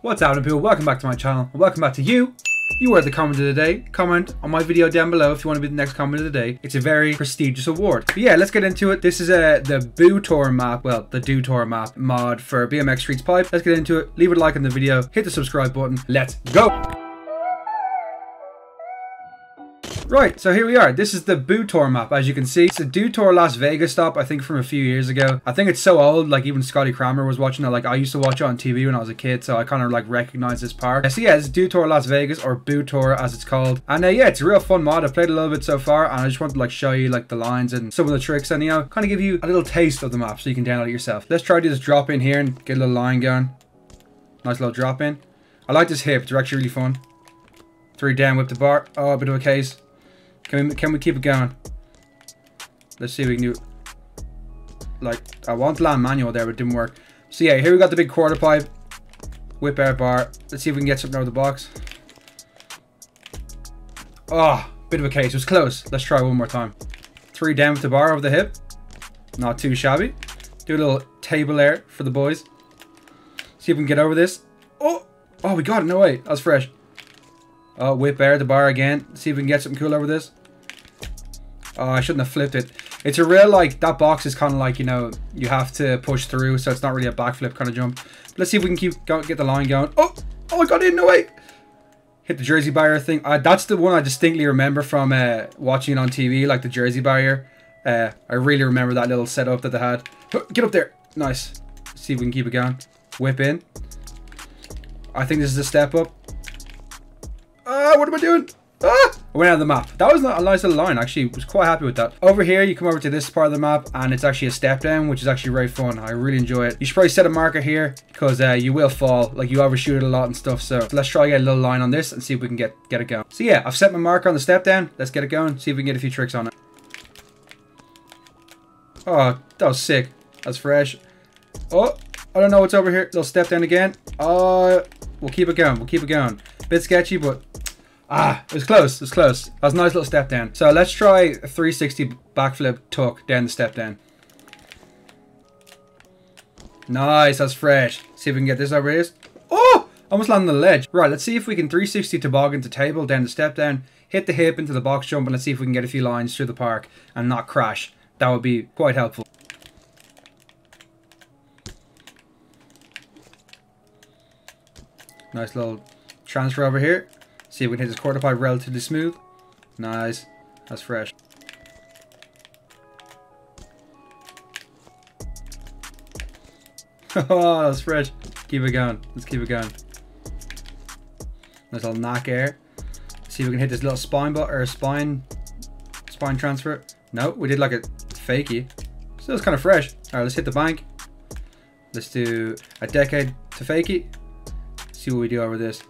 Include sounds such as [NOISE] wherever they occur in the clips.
What's happening people? Welcome back to my channel. Welcome back to you. You are the comment of the day. Comment on my video down below if you want to be the next comment of the day. It's a very prestigious award. But yeah, let's get into it. This is uh, the Bew Tour map, well, the Dew Tour map mod for BMX Streets Pipe. Let's get into it. Leave a like on the video. Hit the subscribe button. Let's go. Right, so here we are. This is the Bew Tour map, as you can see. It's a Dew Tour Las Vegas stop, I think from a few years ago. I think it's so old, like even Scotty Cranmer was watching it. Like I used to watch it on TV when I was a kid, so I kind of like recognize this park. So yeah, it's Dew Tour Las Vegas, or Bew Tour as it's called. And uh, yeah, it's a real fun mod. I've played a little bit so far, and I just want to like show you like the lines and some of the tricks, and you know, kind of give you a little taste of the map so you can download it yourself. Let's try to this drop in here and get a little line going. Nice little drop in. I like this hip, it's actually really fun. Three down, whip the bar. Oh, a bit of a case. Can we can we keep it going? Let's see if we can do. Like I want land manual there, but it didn't work. So yeah, here we got the big quarter pipe. Whip air bar. Let's see if we can get something out of the box. Oh, bit of a case. It was close. Let's try one more time. Three down with the bar over the hip. Not too shabby. Do a little table air for the boys. See if we can get over this. Oh, oh, we got it. No way. That was fresh. Oh, whip air the bar again. See if we can get something cool over this. Oh, I shouldn't have flipped it. It's a real, like, that box is kind of like, you know, you have to push through, so it's not really a backflip kind of jump. Let's see if we can keep go, get the line going. Oh, oh, I got in, no way. Hit the jersey barrier thing. Uh, that's the one I distinctly remember from uh, watching it on TV, like the jersey barrier. Uh, I really remember that little setup that they had. Get up there. Nice. See if we can keep it going. Whip in. I think this is a step up. Ah, what am I doing? Ah! I went out of the map. That was a nice little line, actually. was quite happy with that. Over here, you come over to this part of the map, and it's actually a step down, which is actually very fun. I really enjoy it. You should probably set a marker here, because uh, you will fall. Like, you overshoot it a lot and stuff. So, let's try get a little line on this and see if we can get, get it going. So, yeah, I've set my marker on the step down. Let's get it going. See if we can get a few tricks on it. Oh, that was sick. That's fresh. Oh, I don't know what's over here. Little step down again. Oh, we'll keep it going. We'll keep it going. Bit sketchy, but Ah, it was close. It was close. That was a nice little step down. So let's try a 360 backflip tuck down the step down. Nice, that's fresh. See if we can get this over here. Oh! Almost landed on the ledge. Right, let's see if we can 360 toboggan to table down the step down, hit the hip into the box jump, and let's see if we can get a few lines through the park and not crash. That would be quite helpful. Nice little transfer over here. See if we can hit this quarter pipe relatively smooth. Nice. That's fresh. [LAUGHS] oh, that's fresh. Keep it going. Let's keep it going. Nice little knock air. See if we can hit this little spine but or spine spine transfer. No, we did like a fakey. Still it's kind of fresh. Alright, let's hit the bank. Let's do a decade to fakey. See what we do over this.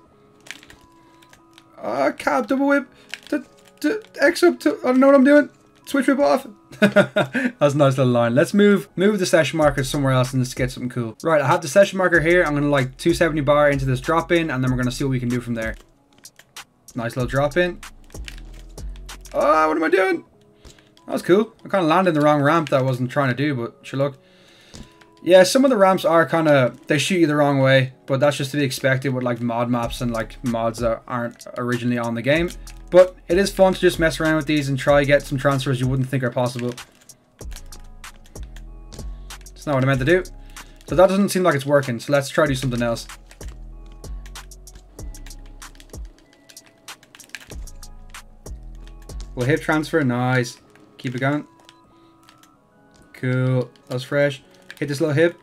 Uh, cab double whip. To, to, X up to, I don't know what I'm doing. Switch whip off. [LAUGHS] That's a nice little line. Let's move move the session marker somewhere else and let's get something cool. Right, I have the session marker here. I'm to like 270 bar into this drop in and then we're to see what we can do from there. Nice little drop in. Oh, what am I doing? That was cool. I kind of landed in the wrong ramp that I wasn't trying to do, but sure look. Yeah, some of the ramps are kind of, they shoot you the wrong way, but that's just to be expected with like mod maps and like mods that aren't originally on the game. But it is fun to just mess around with these and try get some transfers you wouldn't think are possible. It's not what I meant to do. So that doesn't seem like it's working, so let's try do something else. We'll hip transfer, nice. Keep it going. Cool, that's fresh. Hit this little hip.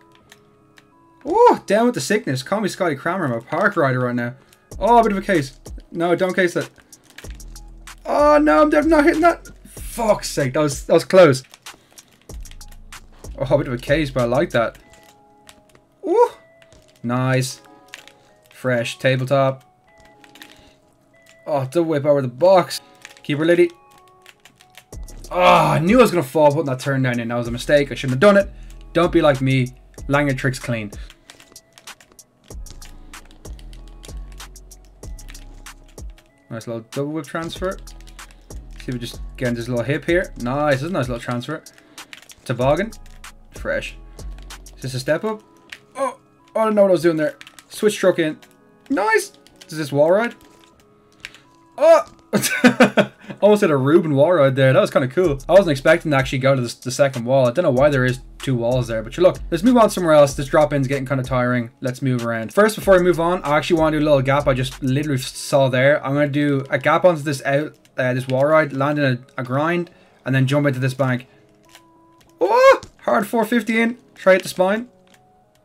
Oh, down with the sickness. Call me Scotty Cranmer. I'm a park rider right now. Oh, a bit of a case. No, don't case that. Oh, no, I'm not hitting that. Fuck's sake, that was, that was close. Oh, a bit of a case, but I like that. Oh, nice. Fresh tabletop. Oh, double whip over the box. Keep her lady. Oh, I knew I was going to fall putting that turn down in. That was a mistake. I shouldn't have done it. Don't be like me. Lang your tricks clean. Nice little double whip transfer. See we just get this little hip here. Nice, this is a nice little transfer. Toboggan. Fresh. Is this a step up? Oh, oh I don't know what I was doing there. Switch stroke in. Nice. Is this wall ride? Oh! [LAUGHS] Almost hit a Reuben wall ride there. That was kind of cool. I wasn't expecting to actually go to the, the second wall. I don't know why there is two walls there. But you look, let's move on somewhere else. This drop-in's getting kind of tiring. Let's move around. First, before I move on, I actually want to do a little gap I just literally saw there. I'm going to do a gap onto this out, uh, this wall ride, land in a, a grind, and then jump into this bank. Oh! Hard 450 in. Try it the spine.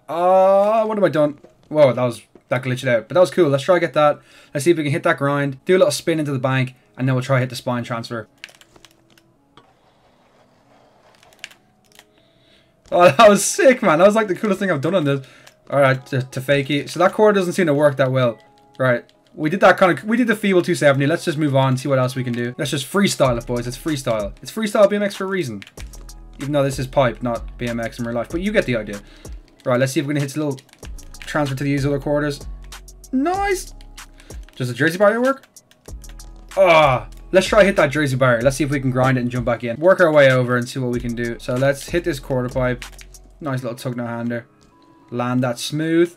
Ah, uh, what have I done? Whoa, that was that glitched out. But that was cool. Let's try get that. Let's see if we can hit that grind. Do a little spin into the bank. And then we'll try to hit the spine transfer. Oh, [LAUGHS] that was sick, man. That was like the coolest thing I've done on this. Alright, to, to fakie. So that core doesn't seem to work that well. Right. We did that kind of... We did the feeble 270. Let's just move on see what else we can do. Let's just freestyle it, boys. It's freestyle. It's freestyle BMX for a reason. Even though this is pipe, not BMX in real life. But you get the idea. Right, let's see if we can hit a little transfer to these other quarters. Nice! Does the Jersey barrier work? Ah, oh, let's try hit that Jersey barrier. Let's see if we can grind it and jump back in. Work our way over and see what we can do. So let's hit this quarter pipe. Nice little tug no hander. Land that smooth.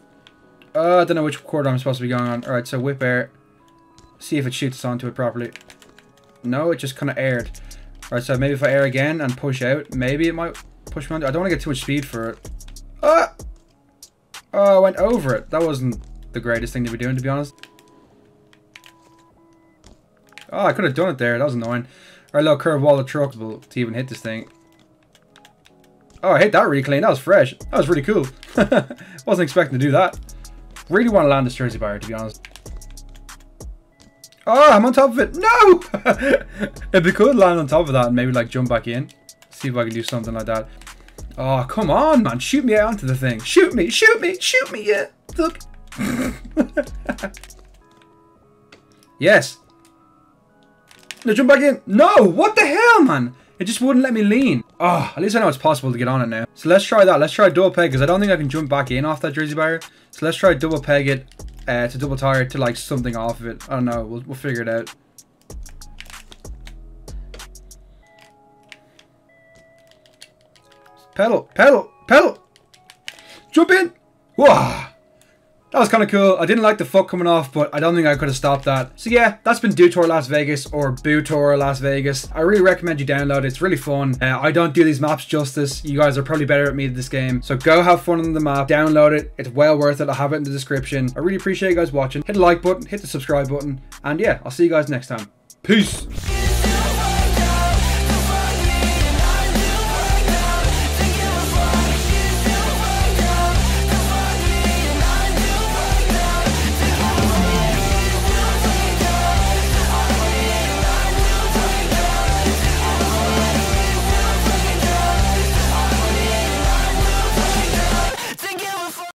Uh, I don't know which quarter I'm supposed to be going on. Alright, so whip air. See if it shoots onto it properly. No, it just kind of aired. Alright, so maybe if I air again and push out, maybe it might push me on. I don't want to get too much speed for it. Ah! Oh, I went over it. That wasn't the greatest thing to be doing, to be honest. Oh, I could have done it there. That was annoying. Alright, little curve wall of truck to even hit this thing. Oh, I hit that really clean. That was fresh. That was really cool. [LAUGHS] Wasn't expecting to do that. Really want to land this Jersey barrier, to be honest. Oh, I'm on top of it. No! [LAUGHS] if we could land on top of that and maybe like jump back in. See if I can do something like that. Oh, come on, man. Shoot me out onto the thing. Shoot me. Shoot me. Shoot me. Yeah. Look. [LAUGHS] yes. Now jump back in. No, what the hell, man? It just wouldn't let me lean. Oh, at least I know it's possible to get on it now. So let's try that. Let's try double peg because I don't think I can jump back in off that Jersey barrier. So let's try double peg it uh, to double tire to like something off of it. I don't know. We'll, we'll figure it out. Pedal, pedal, pedal. Jump in. Whoa. That was kind of cool. I didn't like the foot coming off, but I don't think I could have stopped that. So yeah, that's been Dew Tour Las Vegas or Bew Tour Las Vegas. I really recommend you download it. It's really fun. Uh, I don't do these maps justice. You guys are probably better at me at this game. So go have fun on the map. Download it. It's well worth it. I'll have it in the description. I really appreciate you guys watching. Hit the like button, hit the subscribe button. And yeah, I'll see you guys next time. Peace.